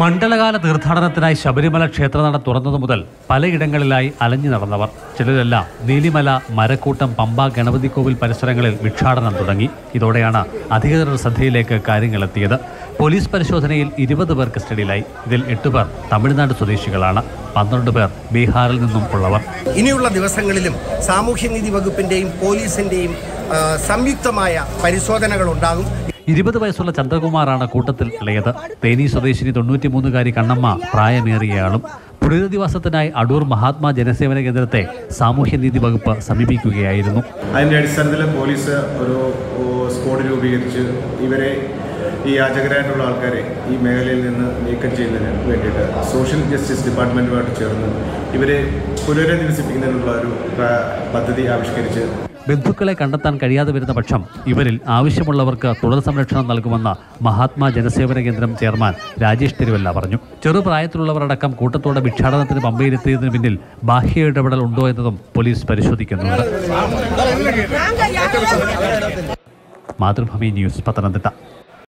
മണ്ഡലകാല തീർത്ഥാടനത്തിനായി ശബരിമല ക്ഷേത്രനട തുറന്നതു മുതൽ പലയിടങ്ങളിലായി അലഞ്ഞു നടന്നവർ. ചിലരെല്ലാം നീലിമല മരക്കൂട്ടം പമ്പ ഗണപതി കോവിൽ പരിസരങ്ങളിൽ ഭിക്ഷാടനം തുടങ്ങി. ഇതോടെയാണ് അധികൃതരുടെ ശ്രദ്ധയിലേക്ക് കാര്യങ്ങളെത്തിയത്. പോലീസ് പരിശോധനയിൽ ഇരുപത് പേർ കസ്റ്റഡിയിലായി ഇതിൽ എട്ടുപേർ തമിഴ്നാട് സ്വദേശികളാണ്. പന്ത്രണ്ട് പേർ ബീഹാറിൽ നിന്നും ഉള്ളവർ. ഇനിയുള്ള ദിവസങ്ങളിലും സാമൂഹ്യനീതി വകുപ്പിന്റെയും പോലീസിന്റെയും സംയുക്തമായ പരിശോധനകൾ ഉണ്ടാകും ഇരുപത് വയസ്സുള്ള ചന്ദ്രകുമാറാണ് കൂട്ടത്തിൽ ഇളയത്. തേനി സ്വദേശിനി തൊണ്ണൂറ്റിമൂന്നുകാരി കണ്ണമ്മ പ്രായമേറിയയാളും പുനരധിവാസത്തിനായി അടൂർ മഹാത്മാ ജനസേവന കേന്ദ്രത്തെ സാമൂഹ്യനീതി വകുപ്പ് സമീപിക്കുകയായിരുന്നു. അതിന്റെ അടിസ്ഥാനത്തിൽ പോലീസ് ഒരു സ്ക്വാഡ് രൂപീകരിച്ച് ഇവരെ ഈ യാചകരായിട്ടുള്ള ആൾക്കാരെ ഈ മേഖലയിൽ നിന്ന് നീക്കം ചെയ്യുന്നതിന് വേണ്ടിയിട്ട് സോഷ്യൽ ജസ്റ്റിസ് ഡിപ്പാർട്ട്മെന്റുമായിട്ട് ചേർന്ന് ഇവരെ പുനരധിവസിപ്പിക്കുന്നതിനുള്ള ഒരു പദ്ധതി ആവിഷ്കരിച്ച് ബന്ധുക്കളെ കണ്ടെത്താൻ കഴിയാതെ വരുന്ന പക്ഷം ഇവരിൽ ആവശ്യമുള്ളവർക്ക് തുടർ സംരക്ഷണം നൽകുമെന്ന് മഹാത്മാ ജനസേവന കേന്ദ്രം ചെയർമാൻ രാജേഷ് തിരുവല്ല പറഞ്ഞു. ചെറുപ്രായത്തിലുള്ളവരടക്കം കൂട്ടത്തോടെ ഭിക്ഷാടനത്തിന് പമ്പയിലെത്തിയതിന് പിന്നിൽ ബാഹ്യ ഇടപെടൽ ഉണ്ടോ എന്നതും പോലീസ് പരിശോധിക്കുന്നുണ്ട്. മാതൃഭൂമി ന്യൂസ് പത്തനംതിട്ട.